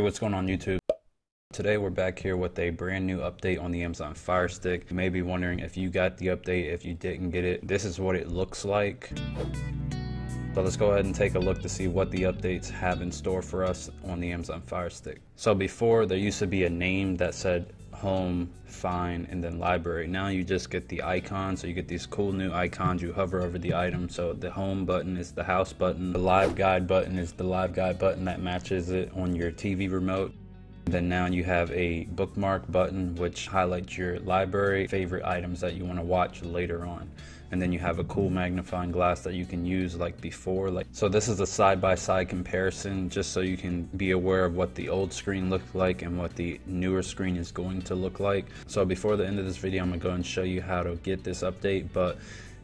Hey, what's going on YouTube? Today we're back here with a brand new update on the Amazon Fire Stick. You may be wondering if you got the update, if you didn't get it. This is what it looks like. So let's go ahead and take a look to see what the updates have in store for us on the Amazon Fire Stick. So before there used to be a name that said home, find, and then library. Now you just get the icon, so you get these cool new icons. You hover over the item. So the home button is the house button. The live guide button is the live guide button that matches it on your TV remote. Then now you have a bookmark button which highlights your library favorite items that you want to watch later on. And then you have a cool magnifying glass that you can use like before. Like so this is a side-by-side -side comparison just so you can be aware of what the old screen looked like and what the newer screen is going to look like. So before the end of this video I'm to go and show you how to get this update but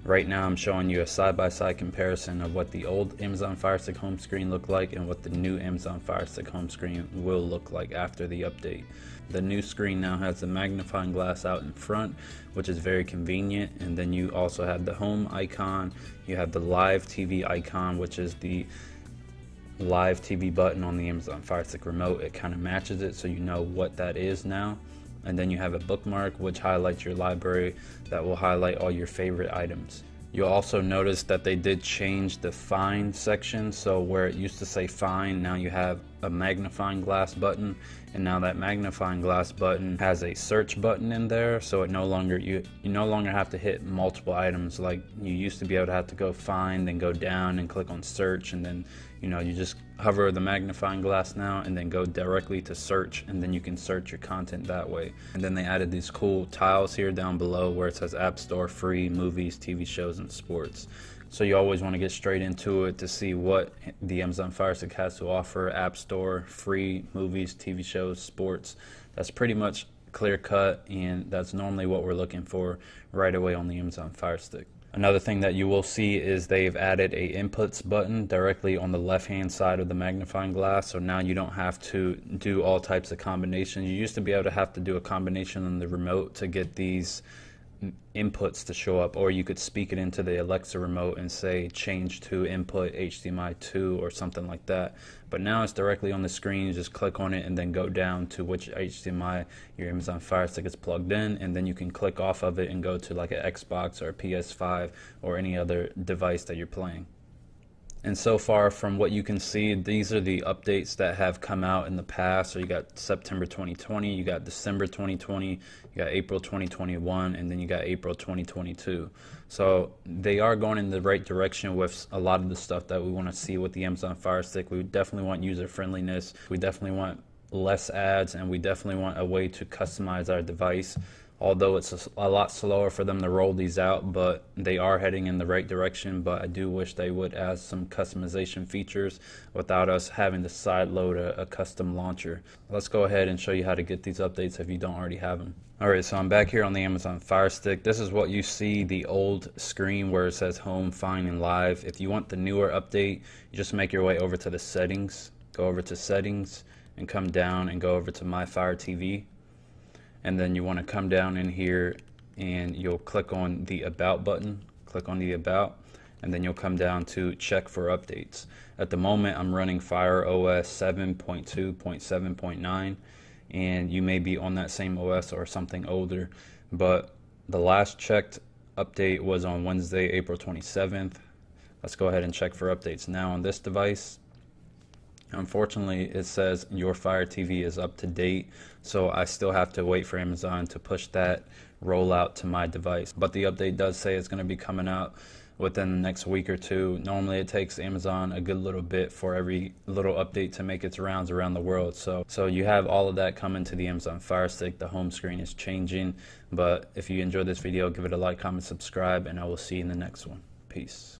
Right now I'm showing you a side-by-side -side comparison of what the old Amazon Fire Stick home screen looked like and what the new Amazon Fire Stick home screen will look like after the update. The new screen now has the magnifying glass out in front, which is very convenient. And then you also have the home icon, you have the live TV icon, which is the live TV button on the Amazon Fire Stick remote. It kind of matches it so you know what that is now and then you have a bookmark which highlights your library that will highlight all your favorite items. You'll also notice that they did change the find section so where it used to say find now you have a magnifying glass button and now that magnifying glass button has a search button in there so it no longer you you no longer have to hit multiple items like you used to be able to have to go find then go down and click on search and then you know you just hover the magnifying glass now and then go directly to search and then you can search your content that way. And then they added these cool tiles here down below where it says app store free movies tv shows and sports so you always want to get straight into it to see what the Amazon Fire Stick has to offer. App Store, free movies, TV shows, sports. That's pretty much clear cut, and that's normally what we're looking for right away on the Amazon Fire Stick. Another thing that you will see is they've added a inputs button directly on the left hand side of the magnifying glass so now you don't have to do all types of combinations. You used to be able to have to do a combination on the remote to get these inputs to show up or you could speak it into the Alexa remote and say change to input HDMI 2 or something like that. But now it's directly on the screen. You just click on it and then go down to which HDMI your Amazon Fire Stick is plugged in and then you can click off of it and go to like an Xbox or a PS5 or any other device that you're playing and so far, from what you can see, these are the updates that have come out in the past. So you got September 2020, you got December 2020, you got April 2021, and then you got April 2022. So they are going in the right direction with a lot of the stuff that we want to see with the Amazon Fire Stick. We definitely want user friendliness. We definitely want less ads, and we definitely want a way to customize our device although it's a, a, lot slower for them to roll these out, but they are heading in the right direction. But I do wish they would add some customization features without us having to sideload a, a custom launcher. Let's go ahead and show you how to get these updates if you don't already have them. Alright, so I'm back here on the Amazon Fire Stick. This is what you see, the old screen where it says home, find, and live. If you want the newer update, you just make your way over to the settings, go over to settings, and come down and go over to My Fire TV and then you want to come down in here and you'll click on the about button click on the about and then you'll come down to check for updates. At the moment I'm running Fire OS 7.2.7.9 and you may be on that same OS or something older but the last checked update was on Wednesday April 27th let's go ahead and check for updates now on this device Unfortunately, it says your Fire TV is up to date, so I still have to wait for Amazon to push that rollout to my device. But the update does say it's going to be coming out within the next week or two. Normally, it takes Amazon a good little bit for every little update to make its rounds around the world. So, so you have all of that coming to the Amazon Fire Stick. The home screen is changing. But if you enjoyed this video, give it a like, comment, subscribe, and I will see you in the next one. Peace.